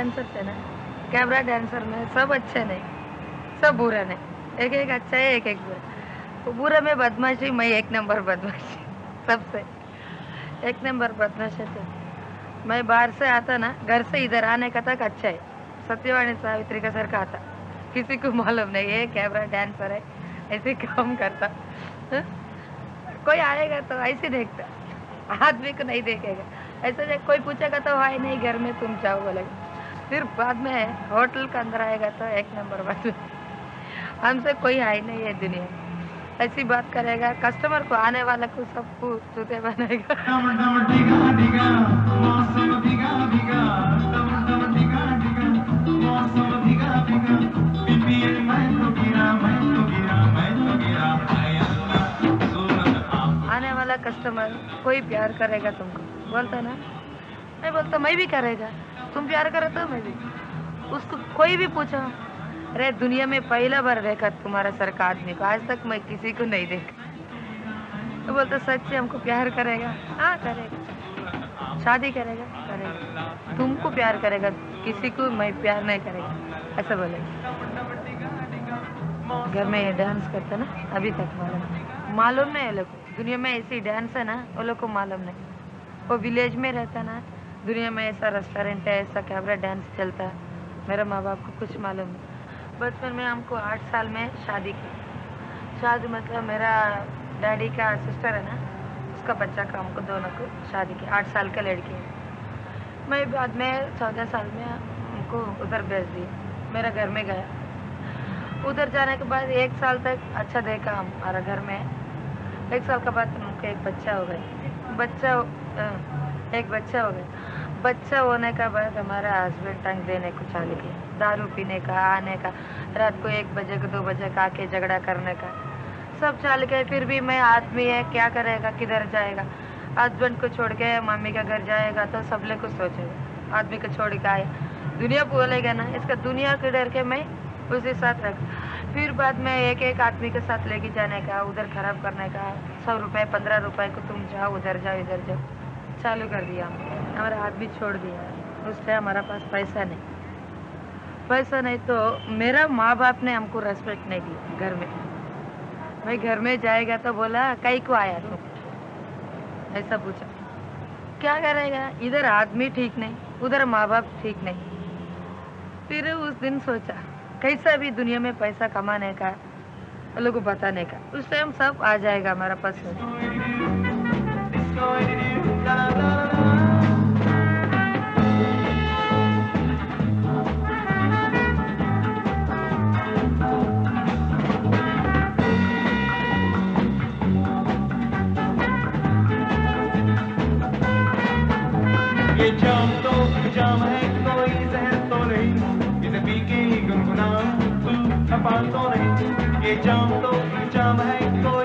Dancer थे ना? Camera dancer में सब अच्छे नहीं सब बुरा नहीं एक एक अच्छा है, एक एक बुरा। वो बुरा में बदमाशी, मैं एक नंबर बदमाशी, सबसे। एक नंबर बदमाश है तो मैं बाहर से आता ना, घर से इधर आने का तक अच्छा है। सत्यवाणी सावित्री का सर का आता किसी को मालूम नहीं ये कैमरा डांसर है, ऐसे काम करता। हाँ? कोई आएगा तो ऐसे देखता। आदमी को नहीं देखेगा। ऐसे देख कोई पूछेगा तो हाय, नहीं, घर में तुम जाओ, बोलेगा। फिर बाद में होटल के अंदर आएगा तो एक नंबर बात हमसे कोई आई नहीं है दुनिया। ऐसी बात करेगा कस्टमर को आने वाला को सबको चूते बनाएगा। आने वाला कस्टमर कोई प्यार करेगा तुमको। बोलता ना? मैं बोलता मैं भी करेगा। तुम प्यार करो तो मैं भी। उसको कोई भी पूछो। अरे, दुनिया में पहला बार देखा तुम्हारा सर का आदमी को। आज तक मैं किसी को नहीं देखा। तो बोलता सच से हमको प्यार करेगा। हाँ करेगा। शादी करेगा करेगा। तुमको प्यार करेगा, किसी को मैं प्यार नहीं करेगा। ऐसा बोलेगा घर में डांस करता ना, अभी तक मालूम मालूम नहीं वो लोग। दुनिया में ऐसी डांस है ना, वो लोग को मालूम नहीं। वो विलेज में रहता ना दुनिया में ऐसा रेस्टोरेंट है, ऐसा कैमरा डांस चलता है। मेरे माँ बाप को कुछ मालूम नहीं। बचपन में हमको आठ साल में शादी की। शादी मतलब मेरा डैडी का सिस्टर है ना, उसका बच्चा का हमको दोनों को शादी की। आठ साल का लड़की है। मैं बाद में चौदह साल में हमको उधर भेज दी मेरा घर में गया। उधर जाने के बाद एक साल तक अच्छा देखा हमारा घर में। एक साल के बाद हमको एक बच्चा हो गया। बच्चा एक बच्चा हो गया। बच्चा होने के बाद हमारा हस्बैंड टंग देने को चालू किया दारू पीने का, आने का, रात को एक बजे को दो बजे का आके झगड़ा करने का। सब चाल गए फिर भी मैं आदमी है, क्या करेगा, किधर जाएगा? हस्बैंड को छोड़ के मम्मी का घर जाएगा तो सब लोग कुछ सोचेगा आदमी को छोड़ के आए दुनिया बोलेगा ना, इसका दुनिया के डर के मैं उसके साथ रख। फिर बाद में एक एक आदमी के साथ लेके जाने का, उधर खराब करने का, सौ रुपए, पंद्रह रुपए को तुम जाओ, उधर जाओ, इधर जाओ। चालू कर दिया। हमने हमारा आदमी छोड़ दिया उस टाइम हमारा पास पैसा नहीं। पैसा नहीं तो मेरा माँ बाप ने हमको रेस्पेक्ट नहीं दिया घर में। मैं घर में जाएगा तो बोला कई को आया तुम ऐसा पूछा। क्या करेगा? इधर आदमी ठीक नहीं, उधर माँ बाप ठीक नहीं। फिर उस दिन सोचा, कैसा भी दुनिया में पैसा कमाने का, लोग को बताने का, उस टाइम सब आ जाएगा हमारा पास। ये जाम तो जाम है, कोई जहर तो नहीं। इसे पी के ही गुनगुना, तू तो नहीं। ये जाम तो जाम है, कोई